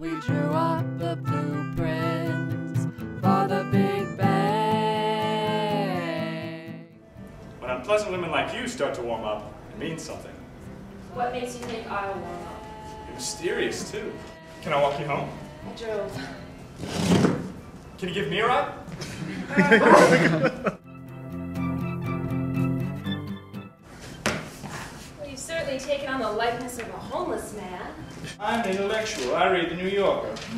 We drew up the blueprints for the Big Bang. When unpleasant women like you start to warm up, it means something. What makes you think I'll warm up? You're mysterious, too. Can I walk you home? I drove. Can you give me a ride? taken on the likeness of a homeless man. I'm an intellectual. I read the New Yorker.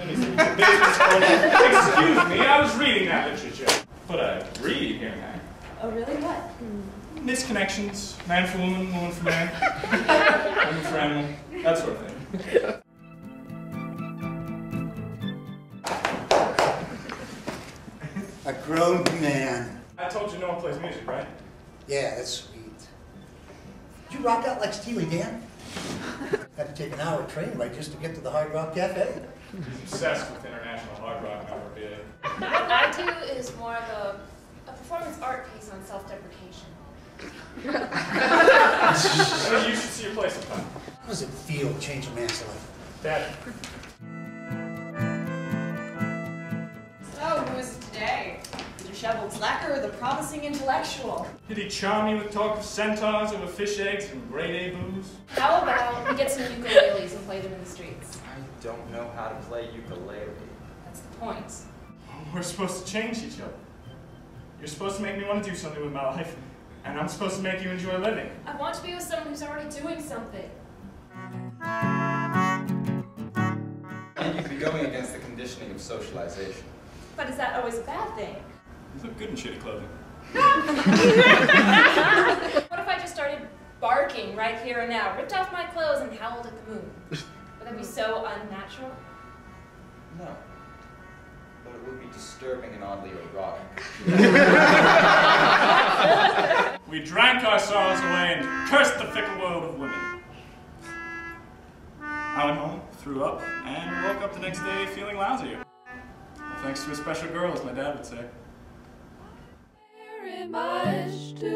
Anything for business owner. Excuse me, I was reading that literature. But I read here and there. Oh, really? What? Misconnections, man for woman, woman for man, woman for animal, that sort of thing. A grown man. I told you no one plays music, right? Yeah, that's sweet. Did you rock out like Steely Dan? Had to take an hour train ride just to get to the Hard Rock Cafe. He's obsessed with international hard rock memorabilia. What I do is more of a, a performance art piece on self-deprecation. You should see your place sometime. How does it feel to change a man's life? Dad. Slacker or the promising intellectual? Did he charm you with talk of centaurs over fish eggs and grade A booze? How about we get some ukuleles and play them in the streets? I don't know how to play ukulele. That's the point. We're supposed to change each other. You're supposed to make me want to do something with my life, and I'm supposed to make you enjoy living. I want to be with someone who's already doing something. And you'd be going against the conditioning of socialization. But is that always a bad thing? You look good in shitty clothing. What if I just started barking right here and now, ripped off my clothes and howled at the moon? Would that be so unnatural? No. But it would be disturbing and oddly erotic. We drank our sorrows away and cursed the fickle world of women. I went home, threw up, and woke up the next day feeling lousier. Well, thanks to a special girl, as my dad would say. mais de